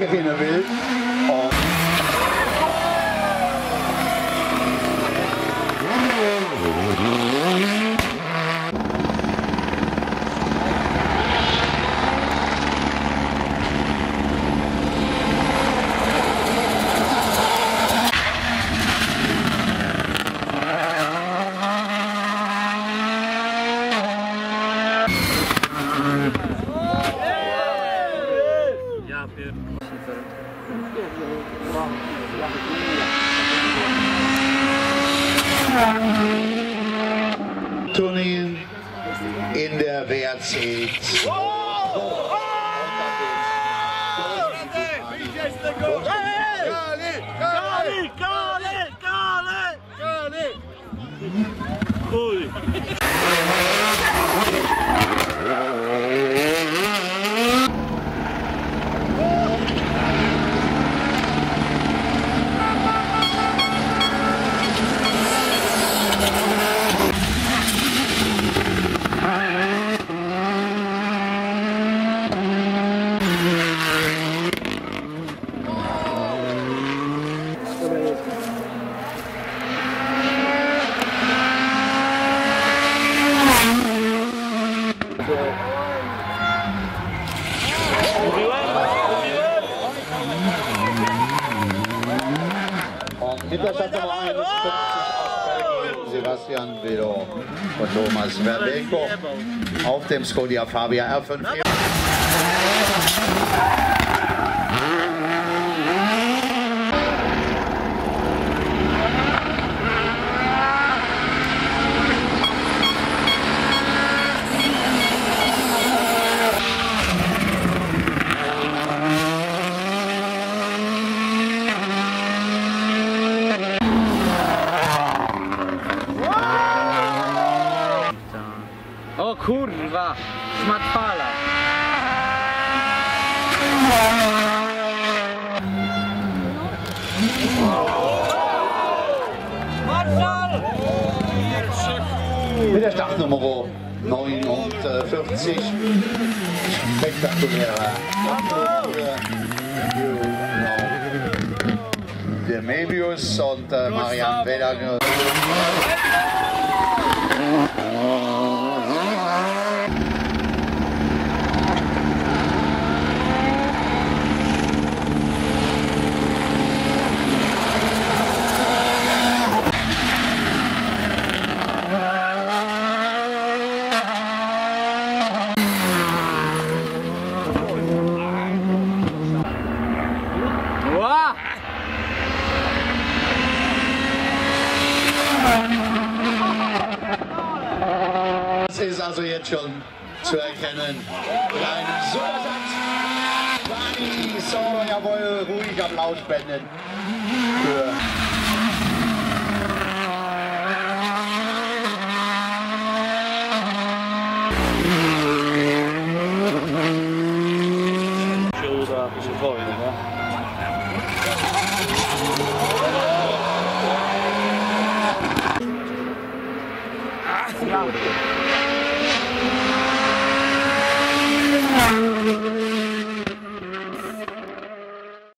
gewinnen will. Und Turnier in der WRC 2. Und mit der Startnummer 51 aus Belgien, Sebastian Vedo und Thomas Verdeco auf dem Skoda Fabia R5. O kurwa, smatfala. Mit der Startnummer 49. Spektakulärer Abflug für der Mebius und äh, Marianne Wedanger. ist also jetzt schon zu erkennen. Mit einem Supersatz waren die Sauer jawohl ruhig am Laut spenden. Für Yeah. Oh,